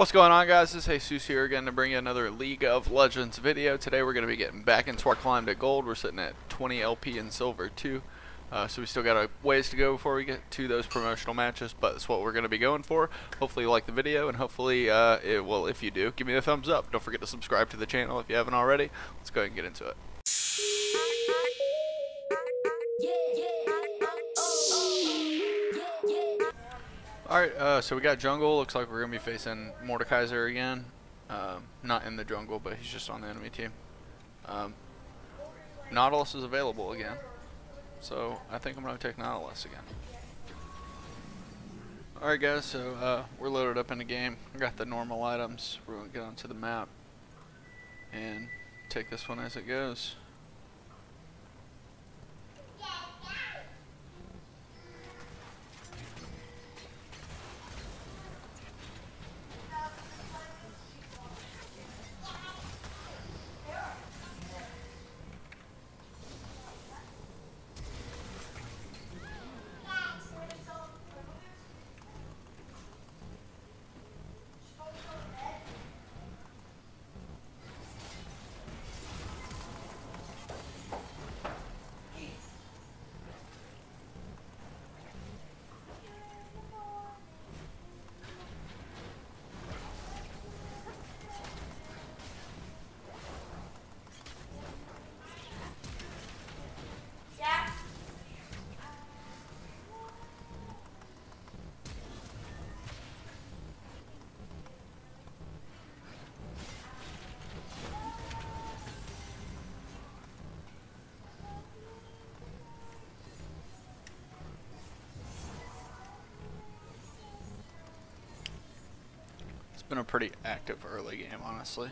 What's going on guys, this is Jesus here again to bring you another League of Legends video. Today we're going to be getting back into our climb to gold. We're sitting at 20 LP and silver two. Uh, so we still got a ways to go before we get to those promotional matches, but that's what we're going to be going for. Hopefully you like the video, and hopefully, uh, it will. if you do, give me a thumbs up. Don't forget to subscribe to the channel if you haven't already. Let's go ahead and get into it. Alright, uh, so we got jungle. Looks like we're going to be facing Mordekaiser again. Um, not in the jungle, but he's just on the enemy team. Um, Nautilus is available again. So I think I'm going to take Nautilus again. Alright guys, so uh, we're loaded up in the game. I got the normal items. We're going to get onto the map and take this one as it goes. Been a pretty active early game, honestly.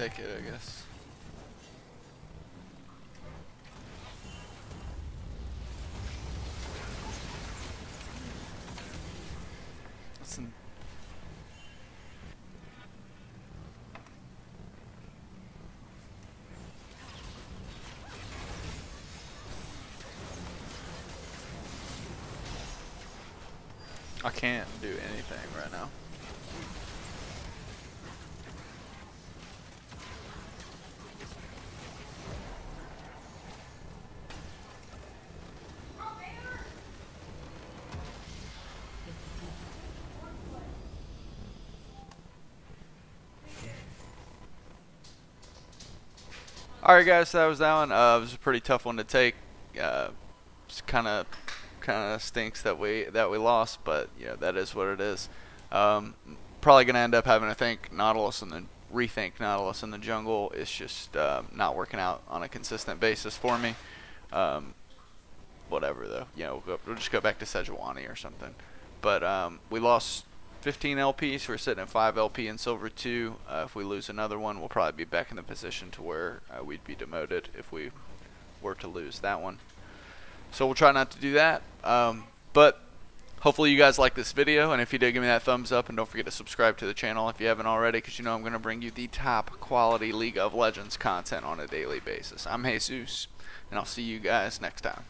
Take it, I guess. Listen. I can't do anything right now. Alright guys, so that was that one. Uh, it was a pretty tough one to take. Uh, it's kind of kind of stinks that we that we lost, but you know that is what it is. Um, probably gonna end up having to think Nautilus and then rethink Nautilus in the jungle. It's just uh, not working out on a consistent basis for me. Um, whatever though, you know, we'll, we'll, just go back to Sejuani or something. But um, we lost 15 LPs. We're sitting at 5 LP in Silver 2. Uh, if we lose another one, we'll probably be back in the position to where uh, we'd be demoted if we were to lose that one. So we'll try not to do that. Um, but hopefully you guys like this video. And if you did, give me that thumbs up. And don't forget to subscribe to the channel if you haven't already. Because you know I'm going to bring you the top quality League of Legends content on a daily basis. I'm Jesus. And I'll see you guys next time.